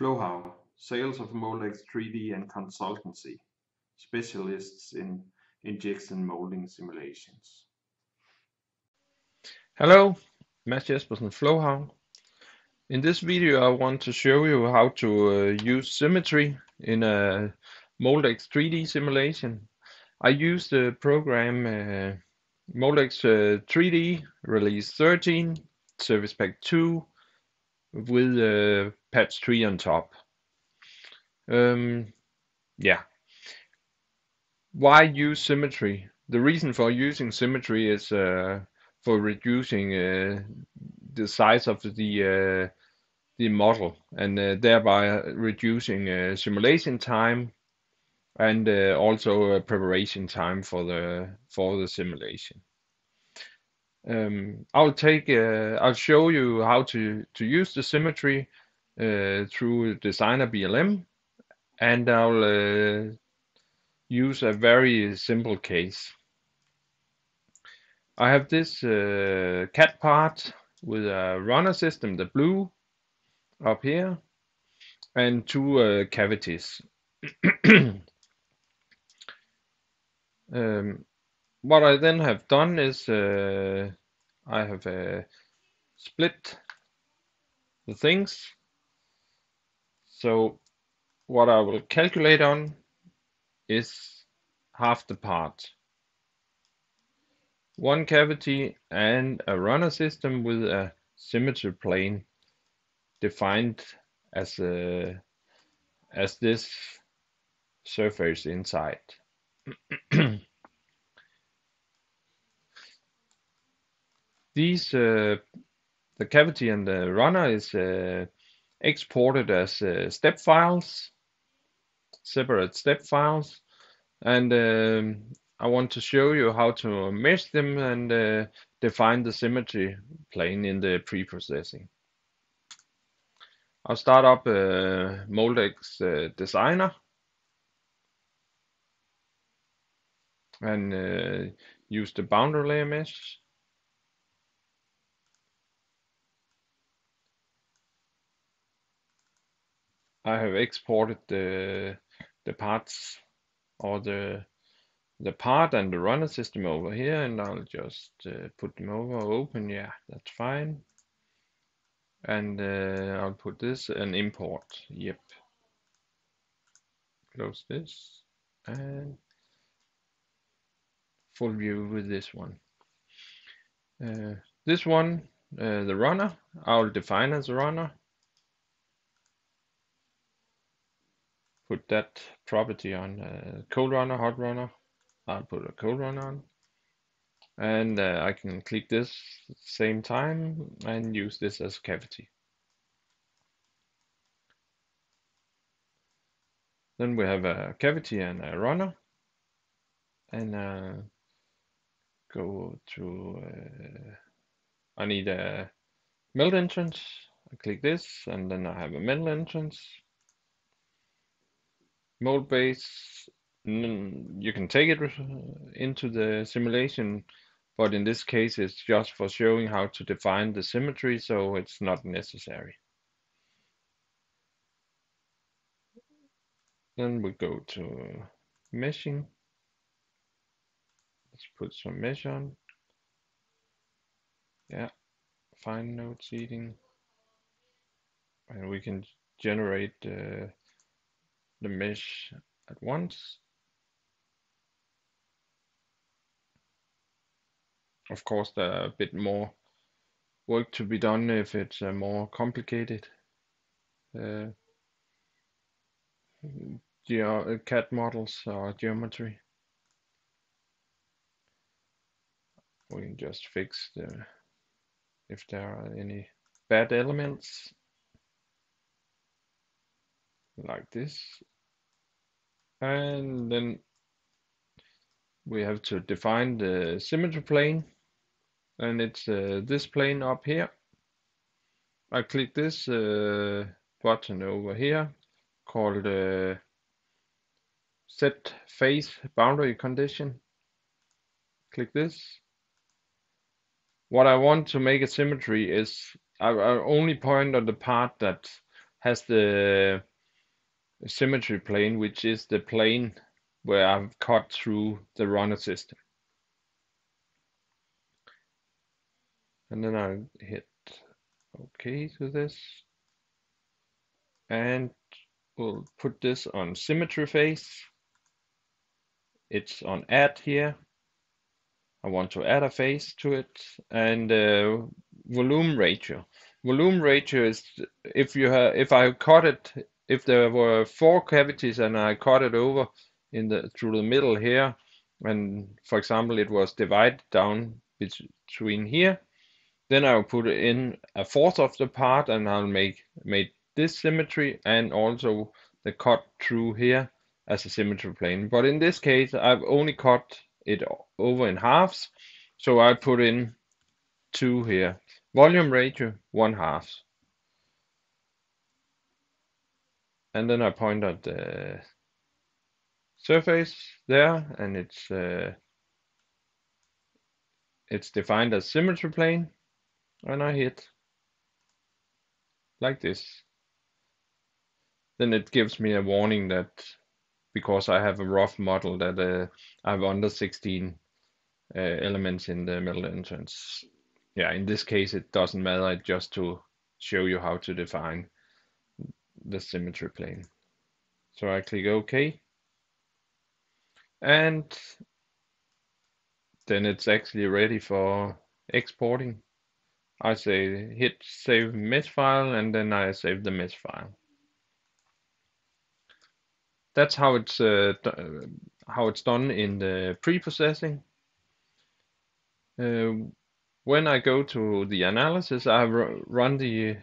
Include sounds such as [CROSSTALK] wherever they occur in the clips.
Flowhow: Sales of Mold-X 3D and Consultancy, specialists in injection molding simulations. Hello, Mads Jespersen, Flowhow. In this video I want to show you how to uh, use symmetry in a Moldex3D simulation. I use the program uh, Moldex uh, 3D release 13, Service Pack 2 with uh, patch 3 on top. Um, yeah. Why use symmetry? The reason for using symmetry is uh, for reducing uh, the size of the uh, the model and uh, thereby reducing uh, simulation time and also preparation time for the for the simulation. Um, I'll take I'll show you how to to use the symmetry through Designer BLM and I'll uh, use a very simple case. I have this uh, CAD part with a runner system, the blue, up here, and two uh, cavities. [CLEARS THROAT] um, what I then have done is uh, I have uh, split the things. So what I will calculate on is half the part. One cavity and a runner system with a symmetry plane defined as a, as this surface inside. [CLEARS THROAT] These uh, the cavity and the runner is uh, exported as uh, step files separate step files and um, I want to show you how to mesh them and define the symmetry plane in the pre-processing. I'll start up uh, Moldex uh, Designer and uh, use the boundary layer mesh. I have exported the the parts or the the part and the runner system over here and I'll just uh, put them over open. Yeah that's fine. And uh, I'll put this and import. Yep. Close this and full view with this one. Uh, this one uh, the runner I'll define as a runner put that property on uh, cold runner, hot runner. I'll put a cold runner on. And uh, I can click this same time and use this as cavity. Then we have a cavity and a runner. And uh, go to, uh, I need a melt entrance. I click this and then I have a melt entrance mold base you can take it into the simulation but in this case it's just for showing how to define the symmetry so it's not necessary. Then we go to meshing. Let's put some mesh on. Yeah fine node seeding. And we can generate uh, the mesh at once. Of course, there are a bit more work to be done if it's uh, more complicated. Uh, uh CAD models or geometry. We can just fix the if there are any bad elements like this. And then we have to define the symmetry plane. And it's uh, this plane up here. I click this uh, button over here called uh, set face boundary condition. Click this. What I want to make a symmetry is I, I only point on the part that has the symmetry plane, which is the plane where I've cut through the runner system. And then I hit OK to this. And we'll put this on symmetry face. It's on add here. I want to add a face to it and uh, volume ratio. Volume ratio is if you have if I cut it if there were four cavities and I cut it over in the through the middle here and for example it was divided down between here then I'll put in a fourth of the part and I'll make make this symmetry and also the cut through here as a symmetry plane. But in this case I've only cut it over in halves. So I put in two here. Volume ratio one half and then I point at the surface there and it's uh, it's defined as symmetry plane. And I hit like this. Then it gives me a warning that because I have a rough model that uh, I have under 16 uh, elements in the middle entrance. Yeah, in this case, it doesn't matter, just to show you how to define the symmetry plane. So I click OK. And then it's actually ready for exporting. I say hit save mesh file and then I save the mesh file. That's how it's uh, how it's done in the pre-processing. Uh, when I go to the analysis, I run the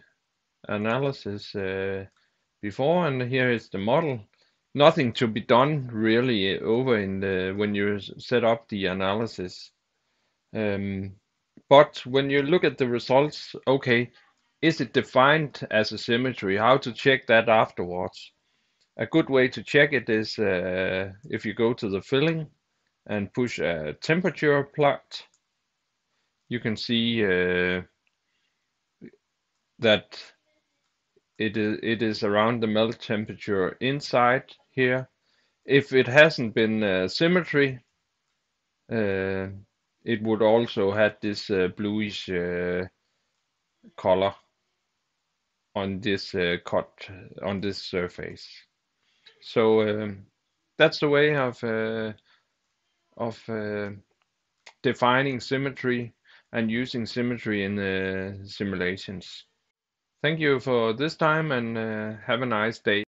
analysis uh, before, and here is the model. Nothing to be done really over in the when you set up the analysis. Um, but when you look at the results, okay, is it defined as a symmetry? How to check that afterwards? A good way to check it is uh, if you go to the filling and push a temperature plot you can see uh, that it is, it is around the melt temperature inside here. If it hasn't been uh, symmetry, uh, it would also have this uh, bluish uh, color on this uh, cut on this surface. So um, that's the way of of defining symmetry and using symmetry in the simulations. Thank you for this time and uh, have a nice day.